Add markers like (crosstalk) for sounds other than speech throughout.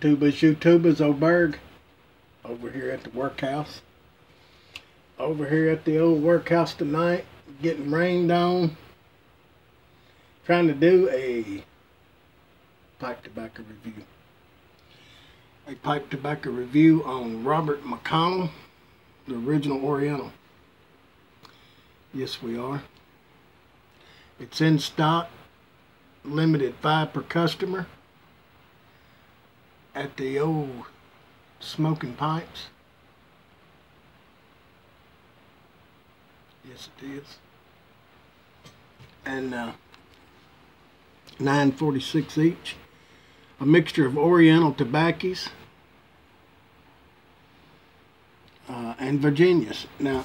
Tubas, YouTubers, Ole Berg, over here at the workhouse. Over here at the old workhouse tonight, getting rained on. Trying to do a pipe tobacco review. A pipe tobacco review on Robert McConnell, the original Oriental. Yes, we are. It's in stock, limited five per customer at the old smoking pipes. Yes, it is. And uh, 946 each. A mixture of Oriental tobaccos uh, and Virginias. Now,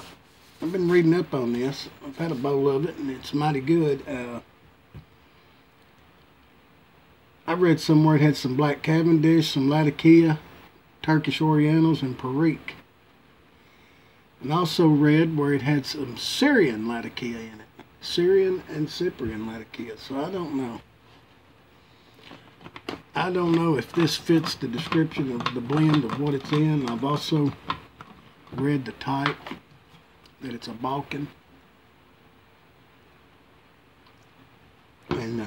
I've been reading up on this. I've had a bowl of it, and it's mighty good. Uh, I read somewhere it had some Black Cavendish, some Latakia, Turkish Orientals, and Perique. And also read where it had some Syrian Latakia in it. Syrian and Cyprian Latakia. So I don't know. I don't know if this fits the description of the blend of what it's in. I've also read the type that it's a Balkan. And uh,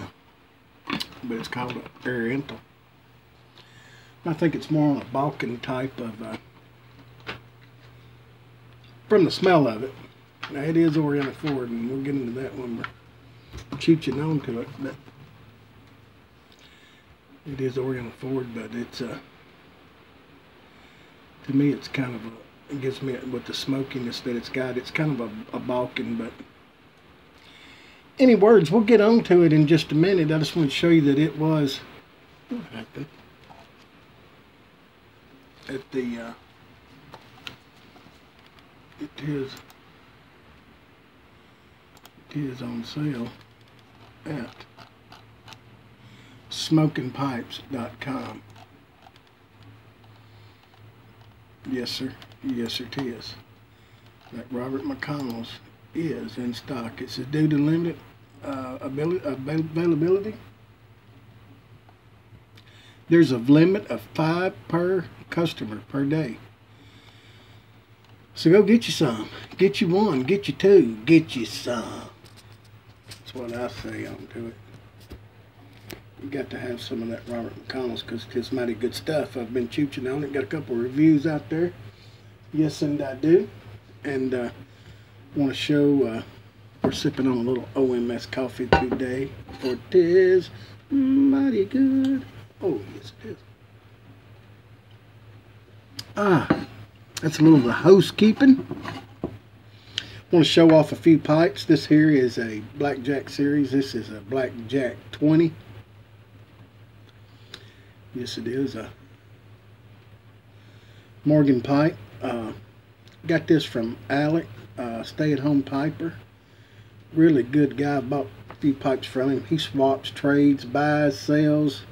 but it's called an Oriental. I think it's more on a Balkan type of, uh, from the smell of it. Now it is Oriental forward, and we'll get into that when we're cheeching on to it, but it is Oriental forward, but it's, uh, to me it's kind of a, it gives me, with the smokiness that it's got, it's kind of a, a Balkan, but any words, we'll get on to it in just a minute. I just want to show you that it was at the uh, it is it is on sale at smokingpipes.com. Yes, sir. Yes, sir, it is. Like Robert McConnell's is in stock. It's a due to limited uh, availability. There's a limit of five per customer per day. So go get you some. Get you one. Get you two. Get you some. That's what I say on to it. You got to have some of that Robert McConnell's because it's mighty good stuff. I've been chooching on it. Got a couple reviews out there. Yes, and I do. And uh, want to show uh, we're sipping on a little OMS coffee today for it is mighty good. Oh, yes it is. Ah, that's a little of the housekeeping. want to show off a few pipes. This here is a Blackjack series. This is a Blackjack 20. Yes, it is a Morgan pipe. Uh, got this from Alec uh, stay-at-home piper. Really good guy. Bought a few pipes from him. He swaps, trades, buys, sells.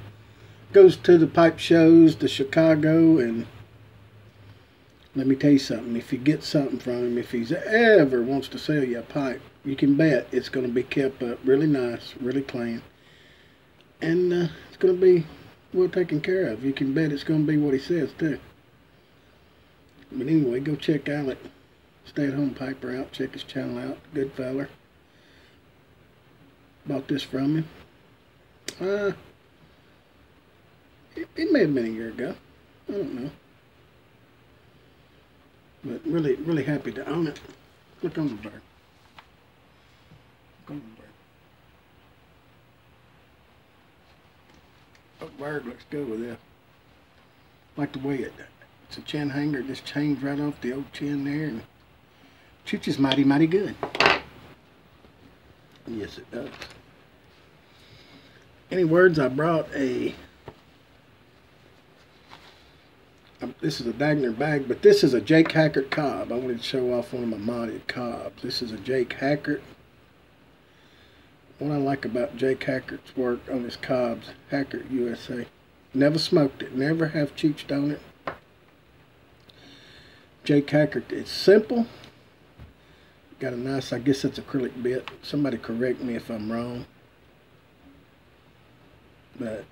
Goes to the pipe shows to Chicago and let me tell you something. If you get something from him, if he's ever wants to sell you a pipe, you can bet it's going to be kept up really nice, really clean. And uh, it's going to be well taken care of. You can bet it's going to be what he says too. But anyway, go check Alec stay-at-home piper out. Check his channel out. Good feller. Bought this from him. Uh, it, it may have been a year ago. I don't know. But really, really happy to own it. Look on the bird. Look on the bird. Oh, bird looks good with this. Like the way it, it's a chin hanger, just changed right off the old chin there. and is mighty, mighty good. Yes, it does. Any words? I brought a. Um, this is a Dagner bag, but this is a Jake Hackert cob. I wanted to show off one of my modded cobs. This is a Jake Hackert. What I like about Jake Hackert's work on his cobs, Hackert USA. Never smoked it, never have cheeched on it. Jake Hackert, it's simple, Got a nice, I guess it's acrylic bit. Somebody correct me if I'm wrong. But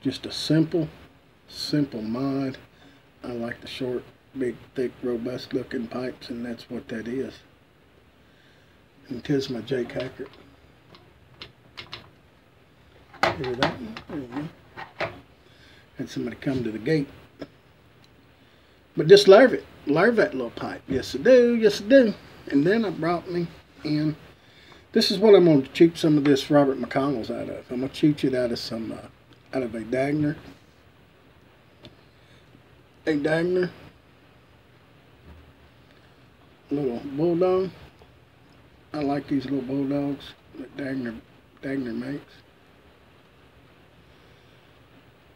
Just a simple, simple mod. I like the short, big, thick, robust looking pipes, and that's what that is. And tis my Jake Hackert. Hear that one? Had somebody come to the gate. But just love it. Love that little pipe. Yes, I do. Yes, I do. And then I brought me in. This is what I'm going to cheat some of this Robert McConnell's out of. I'm going to cheat it out of some, uh, out of a Dagner. A Dagner. Little Bulldog. I like these little Bulldogs that Dagner, Dagner makes.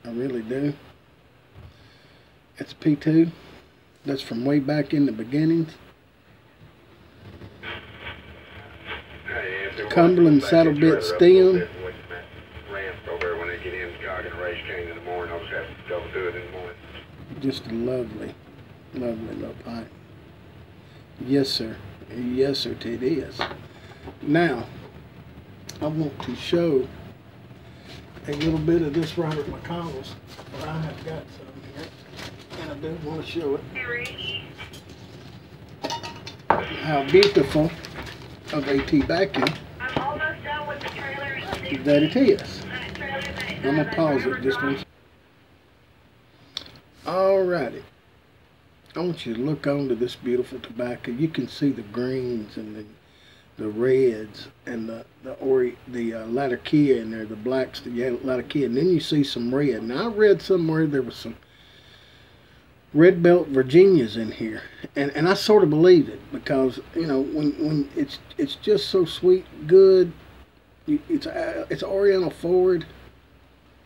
I really do. It's P2. That's from way back in the beginnings. Cumberland saddle bit stem. Just a lovely, lovely little pipe. Yes, sir. Yes, sir, it is. Now, I want to show a little bit of this Robert McConnell's. But I have got some here, and I do want to show it. How beautiful of AT vacuum that it is. I'm gonna pause it just one. Alrighty. I want you to look onto this beautiful tobacco. You can see the greens and the the reds and the the ori the uh, latakia in there, the blacks, the yellow latakia, and then you see some red. Now I read somewhere there was some red belt Virginias in here, and and I sort of believe it because you know when when it's it's just so sweet, good. It's uh, it's Oriental forward,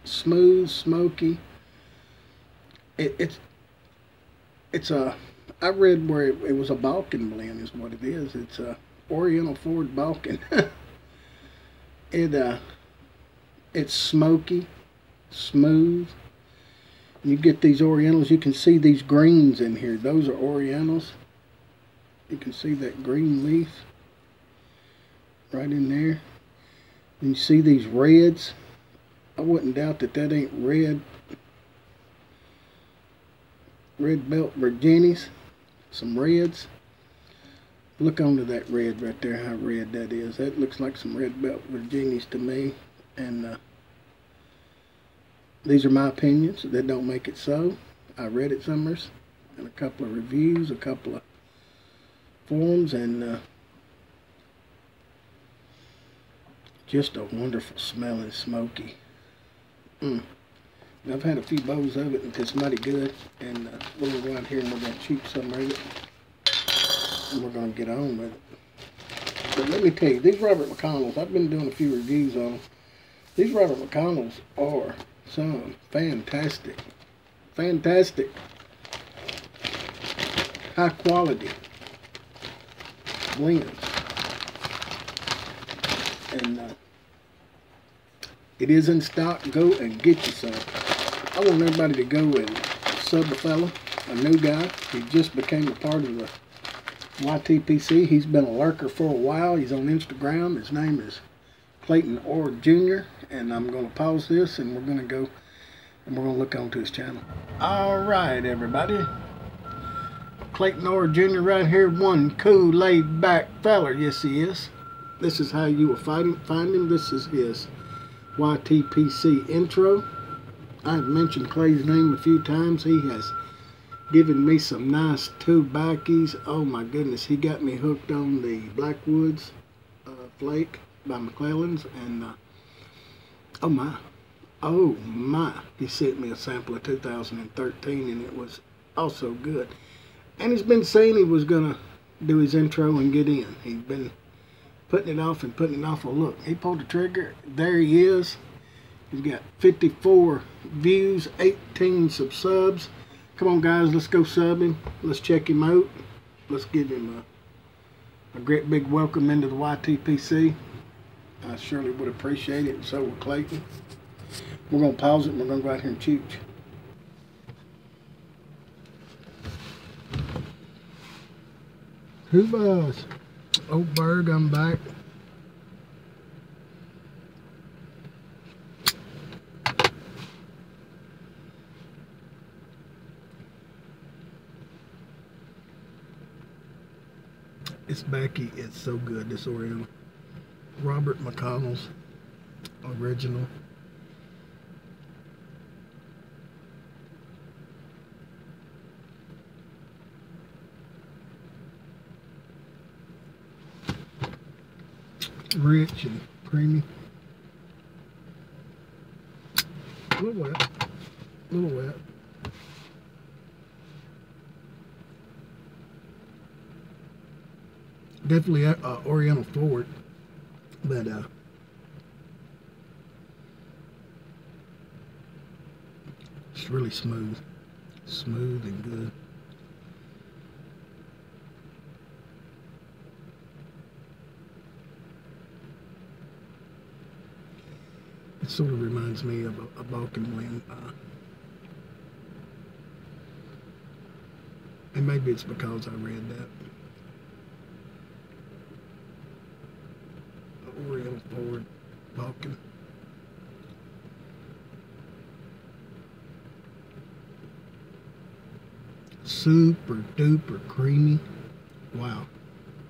smooth, smoky. It, it's it's a I read where it, it was a Balkan blend is what it is. It's a Oriental Forward Balkan. (laughs) it uh, it's smoky, smooth. You get these Orientals. You can see these greens in here. Those are Orientals. You can see that green leaf right in there. And you see these reds. I wouldn't doubt that that ain't red. Red belt Virginias. Some reds. Look onto that red right there, how red that is. That looks like some red belt Virginias to me. And uh, these are my opinions. That don't make it so. I read it somewhere and a couple of reviews, a couple of forums, and uh, just a wonderful smelling smoky. Mm. I've had a few bowls of it and it's mighty good. And uh, we'll go out here and we're going to some of it and we're going to get on with it. But let me tell you, these Robert McConnells, I've been doing a few reviews on them. These Robert McConnells are some fantastic, fantastic, high quality blends. And uh, it is in stock. Go and get you some. I want everybody to go and sub a fella, a new guy. He just became a part of the YTPC. He's been a lurker for a while. He's on Instagram. His name is Clayton Ore Jr. And I'm going to pause this and we're going to go and we're going to look onto his channel. All right, everybody. Clayton Ore Jr. right here. One cool, laid back feller. Yes, he is. This is how you will find. Find him. This is his YTPC intro. I've mentioned Clay's name a few times. He has given me some nice tobaccos. Oh my goodness, he got me hooked on the Blackwoods uh, Flake by McClelland's and uh, oh my, oh my, he sent me a sample of 2013 and it was also good. And he's been saying he was gonna do his intro and get in. He's been putting it off and putting it off. Well, look, he pulled the trigger. There he is. He's got 54 views, 18 subs. Come on, guys, let's go sub him. Let's check him out. Let's give him a, a great big welcome into the YTPC. I surely would appreciate it, and so would Clayton. We're going to pause it, and we're going to go out here and chooch. Who was? Ole Berg, I'm back. This backy is so good, this Oreo. Robert McConnell's original. Rich and creamy. A little wet. A little wet. Definitely uh, Oriental forward, but uh, it's really smooth, smooth and good. It sort of reminds me of a, a Balkan blend. Uh, and maybe it's because I read that. Oriental forward Balkan. Super duper creamy. Wow.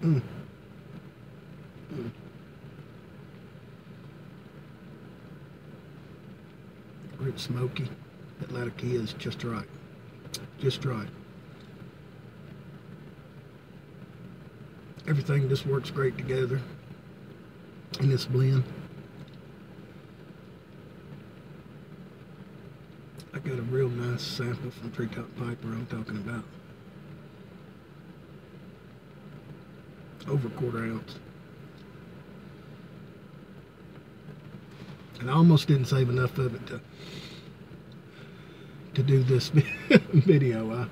Mm. Mm. Rich smoky. That Latakia is just right. Just right. Everything just works great together in this blend. I got a real nice sample from Treetop Piper I'm talking about. Over a quarter ounce. And I almost didn't save enough of it to to do this (laughs) video. I,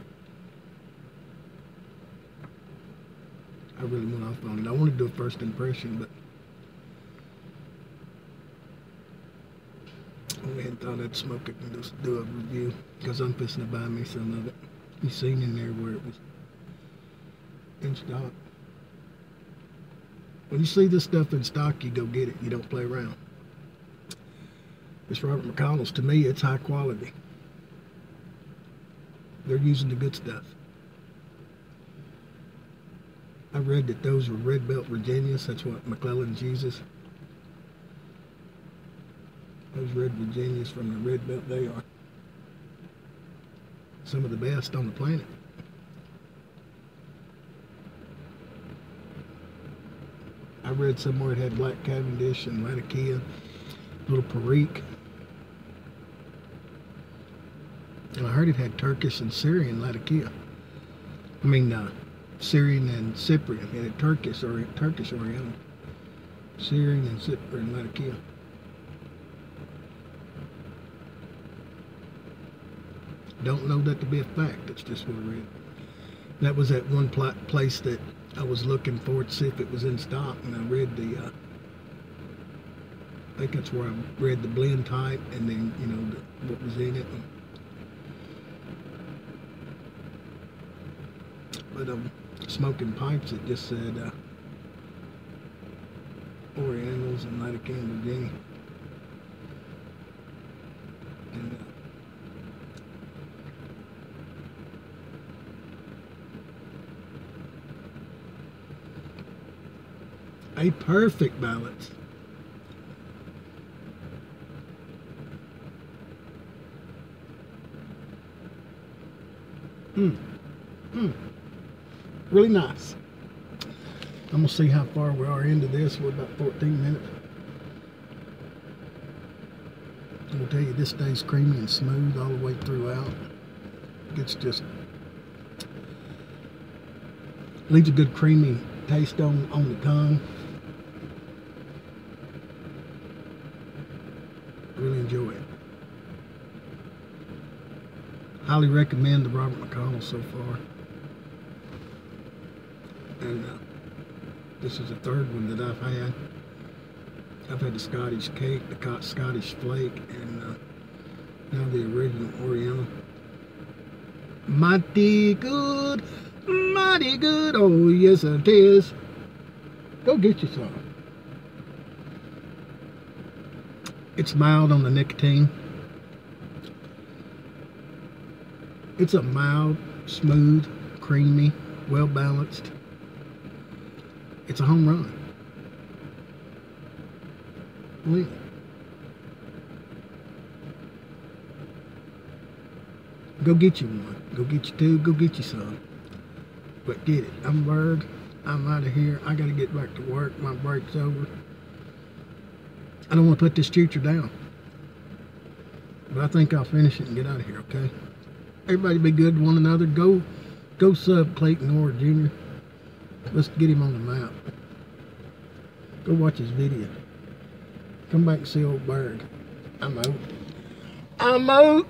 I really went off on it. I wanted to do a first impression, but I went and thought I'd smoke it and just do a review because I'm fixing to buy me some of it. You seen in there where it was in stock. When you see this stuff in stock, you go get it. You don't play around. This Robert McConnell's, to me, it's high quality. They're using the good stuff. I read that those were Red Belt Virginias. That's what McClelland's uses. Those Red Virginias from the Red Belt, they are some of the best on the planet. I read somewhere it had Black Cavendish and Latakia, little Perique. And I heard it had Turkish and Syrian Latakia. I mean, uh, Syrian and Cyprian. It had Turkish or Turkish Oriental. Syrian and Cyprian Latakia. Don't know that to be a fact. It's just what I read. That was at one pl place that I was looking for to see if it was in stock, and I read the. Uh, I think that's where I read the blend type, and then you know the, what was in it. And, but um, smoking pipes, it just said uh, Orientals and Latakia Virginia. And, uh, a perfect balance. Hmm. Really nice. I'm gonna see how far we are into this. We're about 14 minutes. I'm gonna tell you this stays creamy and smooth all the way throughout. It's just leaves a good creamy taste on, on the tongue. Really enjoy it. Highly recommend the Robert McConnell so far. And uh, this is the third one that I've had. I've had the Scottish cake, the Scottish flake, and uh, now the original Oriental. Mighty good, mighty good, oh yes it is. Go get you some. It's mild on the nicotine. It's a mild, smooth, creamy, well balanced It's a home run. Go get you one. Go get you two. Go get you some. But get it. I'm Berg. I'm out of here. I got to get back to work. My break's over. I don't want to put this future down. But I think I'll finish it and get out of here, okay? Everybody be good to one another. Go go sub Clayton Ore Jr. Let's get him on the map. Go watch his video. Come back and see old Berg. I'm out. I'm out.